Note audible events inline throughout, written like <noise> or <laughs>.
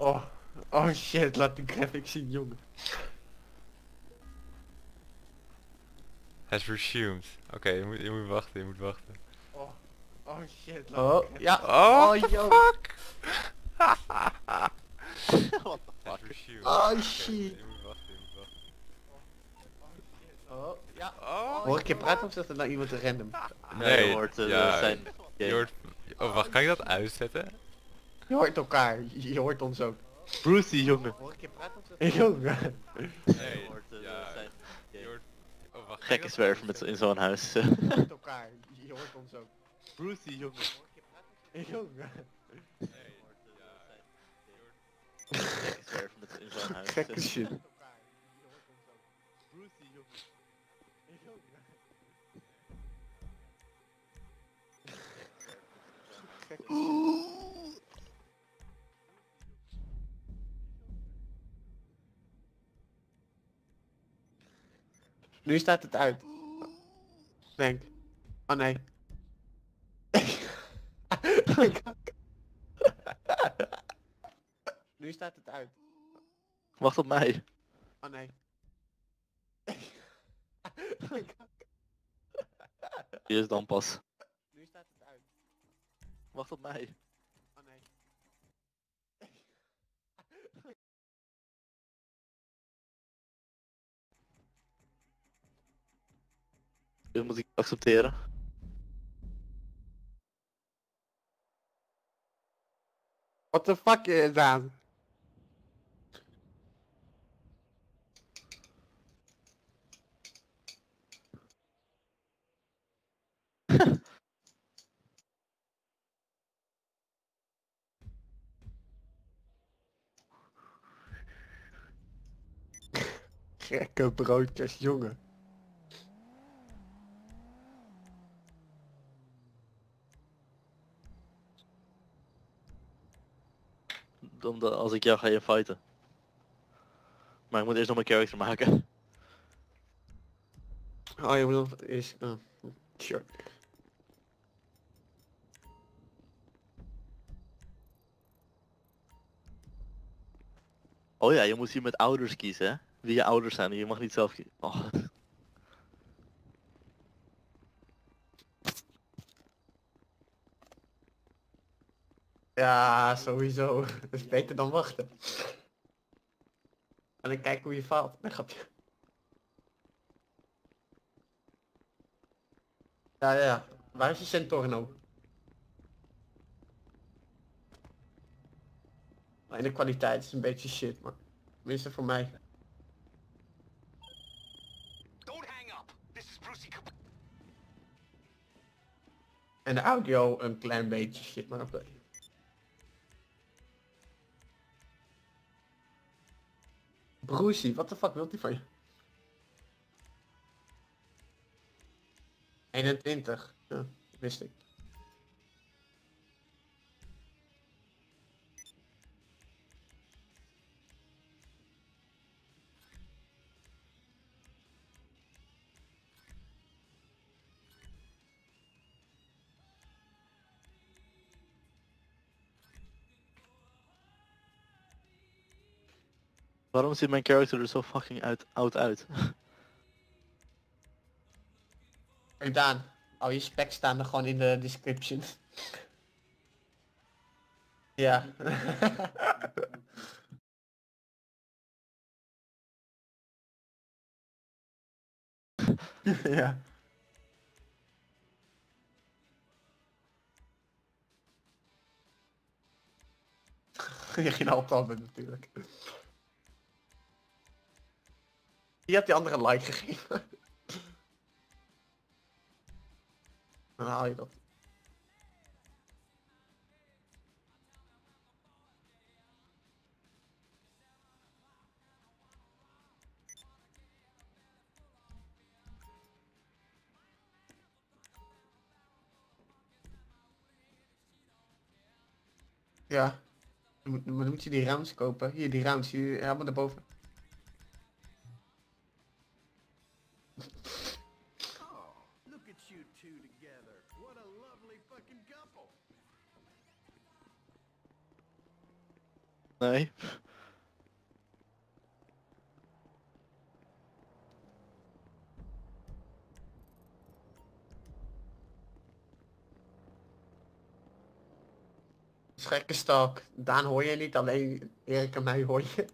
Oh, oh shit, laat die graphic zien, jongen. Has resumed. Oké, je, moet, je moet wachten, je moet wachten. Oh, oh shit, laat Oh, die ja. Oh, Oh, the yo. fuck? <laughs> What the Has fuck? resumed. Oh, shit. Je moet wachten, je moet wachten. Oh, ja. Oh, Hoor ik je praten of zegt er nou iemand random? <laughs> Nee, je hoort ja, zijn... je hoort... Oh, wacht, kan ik dat uitzetten? Je hoort elkaar, je, je hoort ons ook. Brucey, jongen. Hoor ik je praten of Jongen. Nee, je hoort eh, ja, zijn... je hoort... Oh, wacht, Gekke dat zwerver met, in zo'n huis. Je hoort elkaar, je hoort ons ook. Brucey, jongen. Hoor ik je praten Jongen. Je hoort... Gekke zwerver met, in zo'n huis. Gekke shit. Brucey, jongen. Nu staat het uit. Denk. Oh nee. nu staat het uit. Wacht op mij. Oh nee. Hier is dan pas. nu staat het uit. Wacht op mij. Dit moet ik accepteren. What the fuck is aan? <laughs> Gekke broodjes, jongen. Omdat als ik jou ga je fighten. Maar ik moet eerst nog mijn character maken. Oh, je bedoelt is. Oh, sure. Oh ja, je moet hier met ouders kiezen, hè? Wie je ouders zijn. Je mag niet zelf kiezen. Oh, Ja, sowieso. Dat is beter dan wachten. En dan kijken hoe je faalt. Nee, grapje. Ja, ja, ja. Waar is je Centorno? En de kwaliteit is een beetje shit, maar tenminste voor mij. En de audio een klein beetje shit, maar oké. Brucey, wat de fuck wilt hij van je? 21. Ja, wist ik. Waarom ziet mijn character er zo fucking uit, oud uit? Daan, al je specs staan er gewoon in de description. <laughs> ja. <laughs> ja. <laughs> Je ging altijd natuurlijk. Die had die andere like gegeven. <laughs> Dan haal je dat. Ja. Dan moet, je die rounds kopen. Hier, die rounds. Hier, helemaal daarboven. Oh, Nee. Schrekkenstak. Daan hoor je niet, alleen Erik en mij hoor je.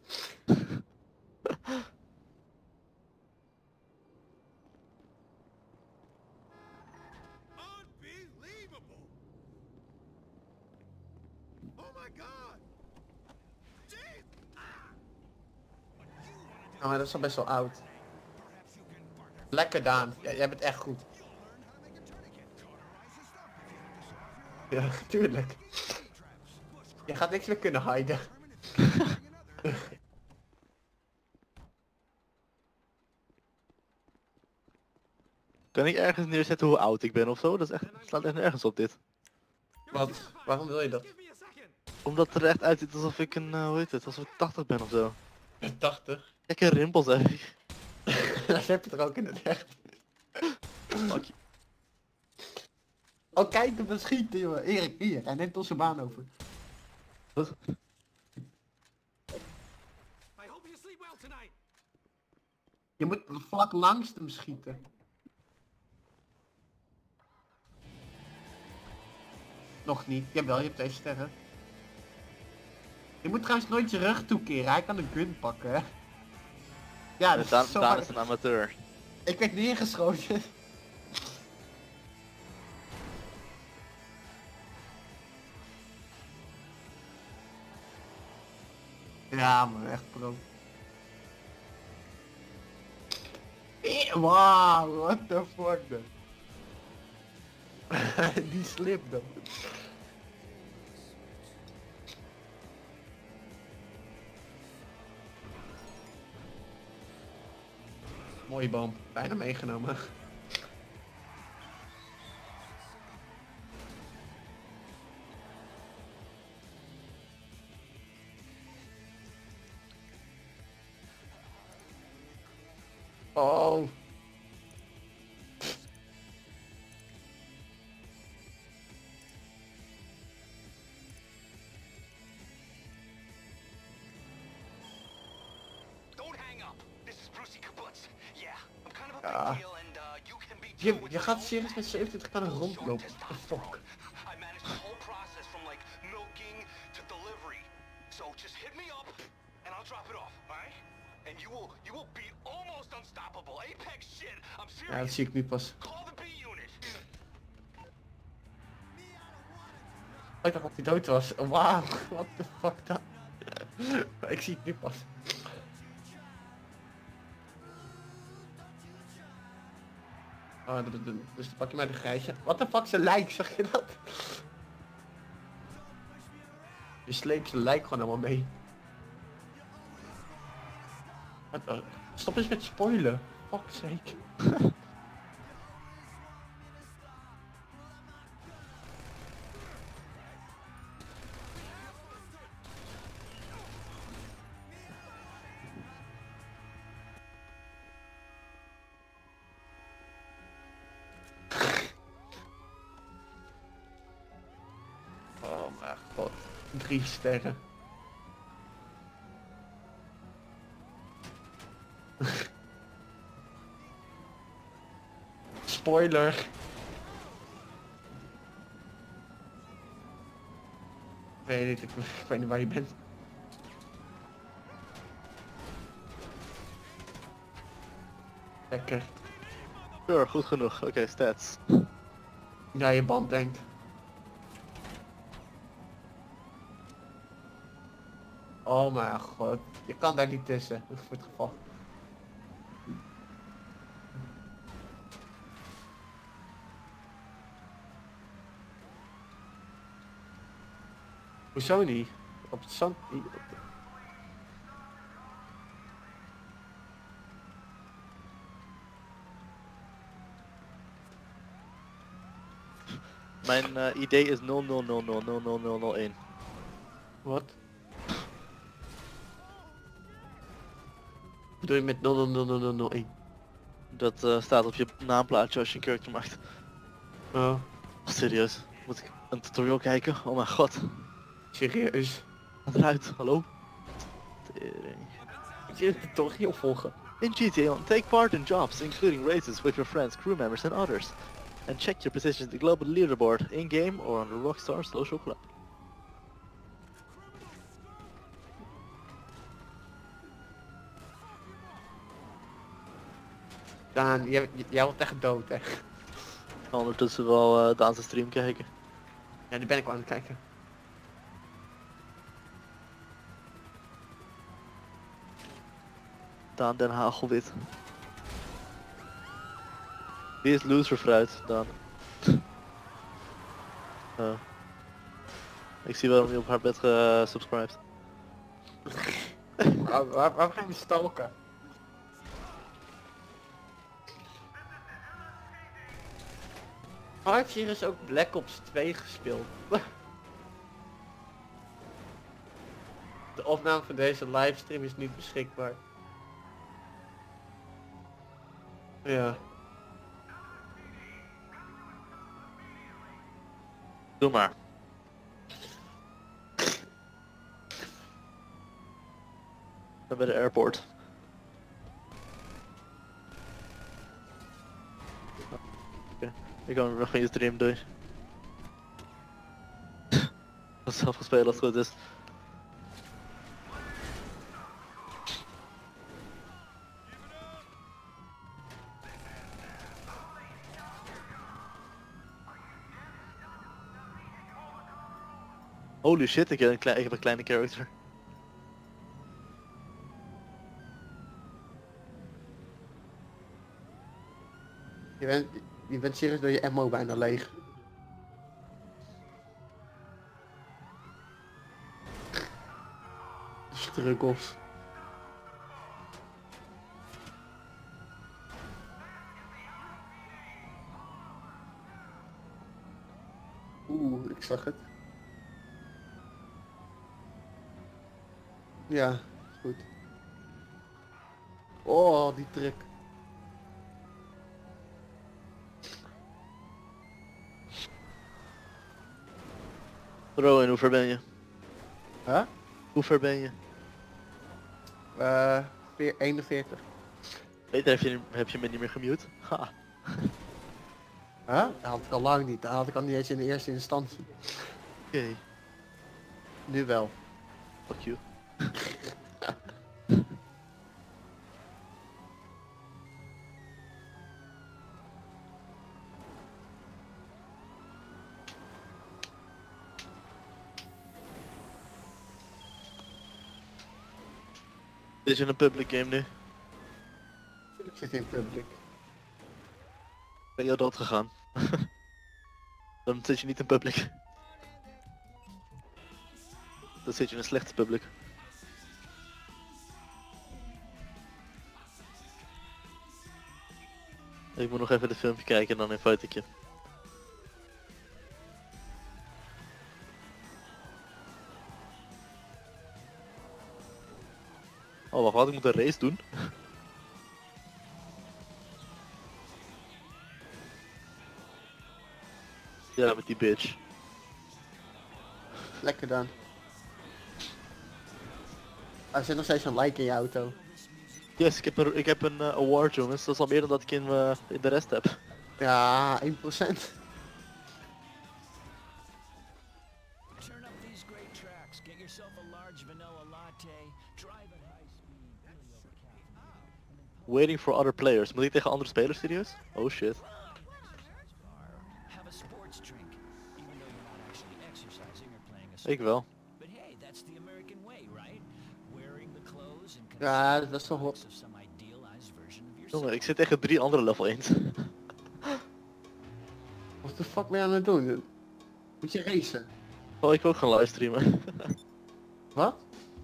Unbelievable! Oh my god! Maar dat is al best wel oud. Lekker Daan, jij bent echt goed. Ja, <laughs> tuurlijk. Je gaat niks meer kunnen hiden. <laughs> Kan ik ergens neerzetten hoe oud ik ben of zo? Dat is echt, slaat echt nergens op dit. Wat? Waarom wil je dat? Omdat het er echt uitziet alsof ik een, eh, hoe heet het, alsof ik 80 ben of zo. 80. Gekke rimpels <laughs> heb ik. Dat heb je er ook in het echt. Fuck. Oh kijk hem schieten jongen. Erik, hier. Hij neemt onze baan over. Wat? I hope you sleep well tonight. Je moet vlak langs hem schieten. Nog niet. Jawel, je hebt twee sterren. Je moet trouwens nooit je rug toekeren. Hij kan een gun pakken. hè. Ja, dat Daan, is Daan is een amateur. Ik werd neergeschoten. Ja man, echt pro. Eh, Wauw, what the fuck dan? <laughs> Die slip dan. Mooie boom, bijna meegenomen. Oh. Alright? And you will you will be almost unstoppable. Apex shit. I'm Ja, dat zie ik nu pas. The ik dacht dat hij dood was. Wauw, what the fuck dan? <laughs> ik zie het nu pas. Oh, dat- dat- dus dan pak je maar de grijsje. Wat de fuck, zijn lijk, zag je dat? Je sleept zijn lijk gewoon allemaal mee. Stop eens met spoilen. Fuck sake. <laughs> Drie sterren. <laughs> Spoiler. Ik weet niet, ik, ik weet niet waar je bent. Lekker. Sure, goed genoeg. Oké, stats. Ja, je band denkt. Oh mijn god. Je kan daar niet tussen. Voor het geval. Hoezo niet? Op het zand... niet, op de- Mijn eh, idee is 00000001. Wat? Bedoel je met 00001? Dat eh, staat op je naamplaatje als je een character maakt. Oh, serieus. Moet ik een tutorial kijken? Oh mijn god. serieus? Ga eruit, hallo? Tering. Moet je het toch niet opvolgen? In GTA, take part in jobs, including races with your friends, crew members and others. And check your position in the global leaderboard, in-game or on the Rockstar Social Club. Daan, jij, jij wordt echt dood, hè? Ik ga ondertussen wel uh, Daan zijn stream kijken. Ja, die ben ik wel aan het kijken. Daan Den Hagelwit. Wie is loser fruit, Daan? Oh. <laughs> Ik zie waarom je op haar bed gesubscribed. <laughs> Waar, waar, waar gaan we stalken? Waar heeft Sirius ook Black Ops 2 gespeeld? De opname van deze livestream is niet beschikbaar. Ja. Doe maar. Ben bij de airport. Oké, ik kan nog geen stream doen. Zal zelf spelen als het goed is. Holy shit, ik heb een, klein, ik heb een kleine character. Je bent, je bent serieus door je ammo bijna leeg. Struggles. Oeh, ik zag het. Ja, goed. Oh, die truck. En hoe ver ben je? Huh? Hoe ver ben je? Eh, veer- 41. Peter, heb je, heb je me niet meer gemute? <laughs> Ha. Huh? Dat had ik al lang niet. Dat had ik al niet eens in de eerste instantie. Oké, Nu wel. fuck you. <laughs> Dit is een public game nu. Ik zit in public. Ben je dood gegaan? <laughs> Dan zit je niet in public. Dan zit je in een slechte public. Ik moet nog even het filmpje kijken en dan invite ik je. Ik moet een race doen? ja, met die bitch. Lekker dan. Er zit nog steeds een like in je auto. Yes, ik heb een, ik heb een eh, award jongens. Dat is al meer dan dat ik in, eh, in de rest heb. Ja, 1%. Turn up these great tracks. Get yourself a large vanilla latte. Drive at Waiting for other players. Moet ik tegen andere spelers serieus? Oh shit. Ik wel. Ja, dat is toch yourself. Jongen, ik zit tegen drie andere level 1's. <laughs> Wat de fuck ben je aan het doen? Moet je racen? Oh, ik ook gaan livestreamen. <laughs> Wat?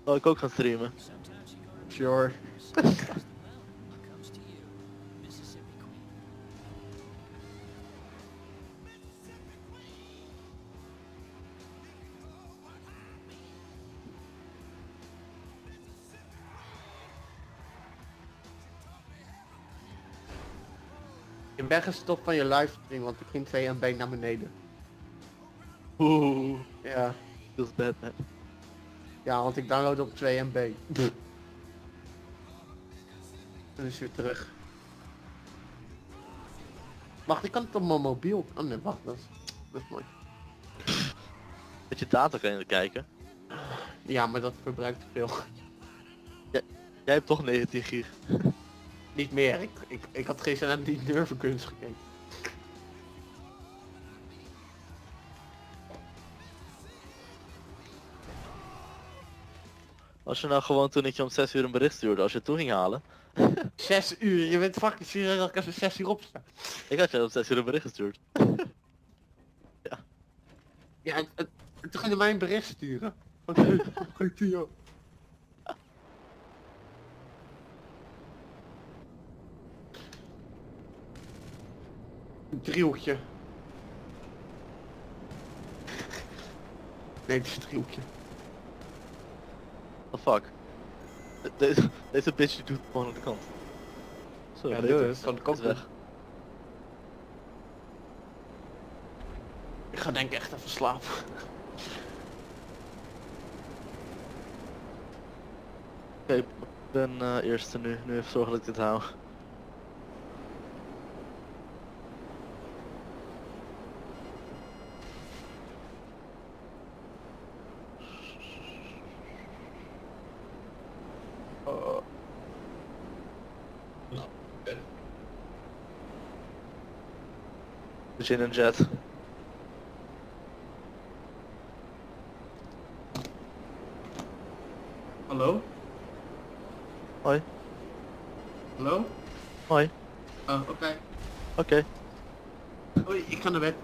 Oh, ik ook gaan streamen. Sure. <laughs> Ik ben gestopt van je livestream, want ik ging 2 MB naar beneden. Oeh, Ja. bad man. Ja, want ik download op 2 MB. En is weer terug. Wacht, ik kan het op mijn mobiel. Oh nee, wacht, dat is, dat is mooi. Met je data kan je kijken. Ja, maar dat verbruikt te veel. Jij hebt toch 19 gig. Niet meer. Ik, ik, ik had gisteren naar die nervenkunst gekeken. Als je nou gewoon toen ik je om 6 uur een bericht stuurde, als je het toen ging halen. <laughs> Zes uur, je bent fucking serieus dat ik even zes uur opsta. Ik had je om 6 uur een bericht gestuurd. <laughs> Ja, het, het, toen ging je mij een bericht sturen. Oké, <laughs> oké, driehoekje. Nee, het is een driehoekje. The fuck? De- Deze, deze bitch die doet gewoon aan de kant. Zo, Ja, dus, van de kant weg. Ik ga denk ik echt even slapen. Oké, ik ben eh, eerste nu. Nu even zorgen dat ik dit hou. Je in een jet? Hallo? Hoi. Hallo? Hoi. Oh, oké. Oké. Oei, ik ga naar bed.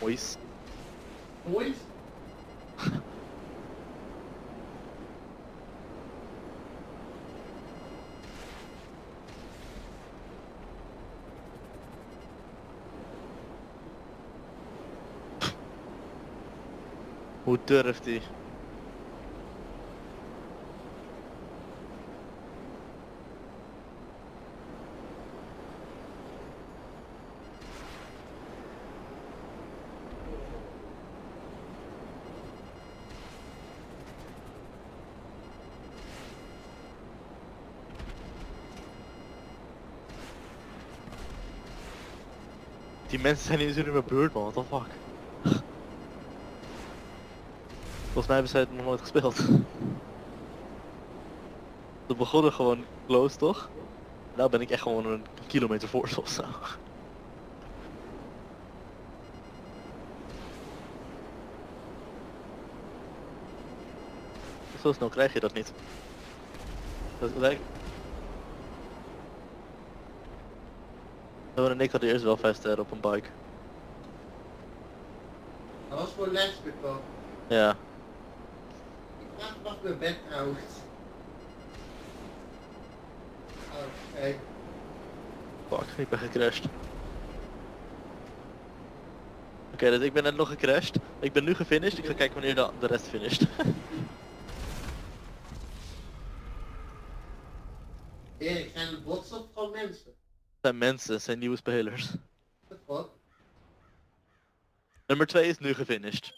Mois. <laughs> Mooi. Hoe durft hij? Die mensen zijn niet eens in mijn buurt man, what the fuck. Mij hebben zij het nog nooit gespeeld. We begonnen gewoon close toch? Nou ben ik echt gewoon een kilometer voor ze of zo. Zo snel krijg je dat niet. Dat lijkt... En ik hadden eerst wel 5 sterren op een bike. Dat was voor toch? Ja. Bed. Oké. Fuck, ik ben gecrashed. Oké, dus ik ben net nog gecrashed. Ik ben nu gefinished. Ik ga kijken wanneer de, de rest finished. <laughs> Erik, zijn het bots of gewoon mensen? Het zijn mensen, het zijn nieuwe spelers. Fuck? Nummer 2 is nu gefinished.